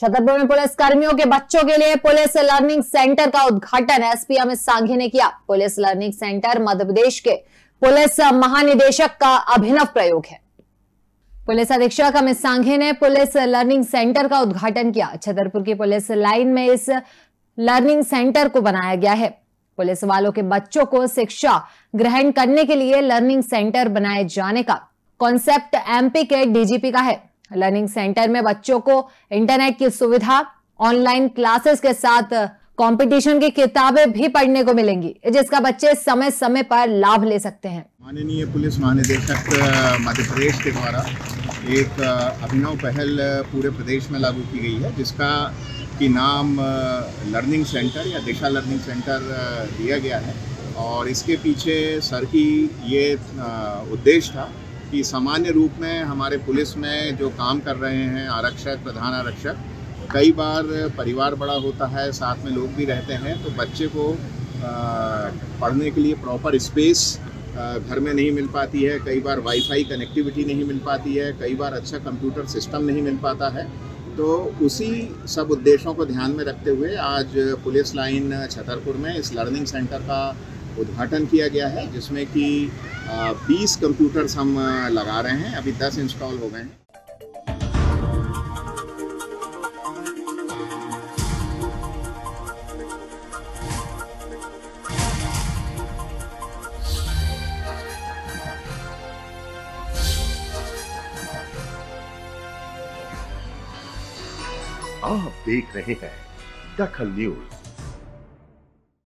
छतरपुर में पुलिस कर्मियों के बच्चों के लिए पुलिस लर्निंग सेंटर का उद्घाटन। एसपी अमित सांघी ने किया। Police learning centre Madhya Pradesh के पुलिस महानिदेशक का अभिनव प्रयोग है। पुलिस अधीक्षक अमित सांघे ने पुलिस लर्निंग सेंटर का उद्घाटन किया। छतरपुर की पुलिस लाइन में इस लर्निंग सेंटर को बनाया गया है। पुलिस वालों के बच्चों को शिक्षा ग्रहण करने के लिए लर्निंग सेंटर बनाए जाने का कॉन्सेप्ट एमपी के डीजीपी का है। लर्निंग सेंटर में बच्चों को इंटरनेट की सुविधा, ऑनलाइन क्लासेस के साथ, कंपटीशन की किताबें भी पढ़ने को मिलेंगी, जिसका बच्चे समय समय पर लाभ ले सकते हैं। माननीय पुलिस महानिदेशक मध्य प्रदेश के द्वारा एक अभिनव पहल पूरे प्रदेश में लागू की गई है, जिसका की नाम लर्निंग सेंटर या दिशा लर्निंग सेंटर दिया गया है। और इसके पीछे सर की ये उद्देश्य था कि सामान्य रूप में हमारे पुलिस में जो काम कर रहे हैं, आरक्षक, प्रधान आरक्षक, कई बार परिवार बड़ा होता है, साथ में लोग भी रहते हैं तो बच्चे को पढ़ने के लिए प्रॉपर स्पेस घर में नहीं मिल पाती है, कई बार वाईफाई कनेक्टिविटी नहीं मिल पाती है, कई बार अच्छा कंप्यूटर सिस्टम नहीं मिल पाता है। तो उसी सब उद्देश्यों को ध्यान में रखते हुए आज पुलिस लाइन छतरपुर में इस लर्निंग सेंटर का उद्घाटन किया गया है, जिसमें कि 20 कंप्यूटर्स हम लगा रहे हैं, अभी 10 इंस्टॉल हो गए हैं। आप देख रहे हैं दखल न्यूज़।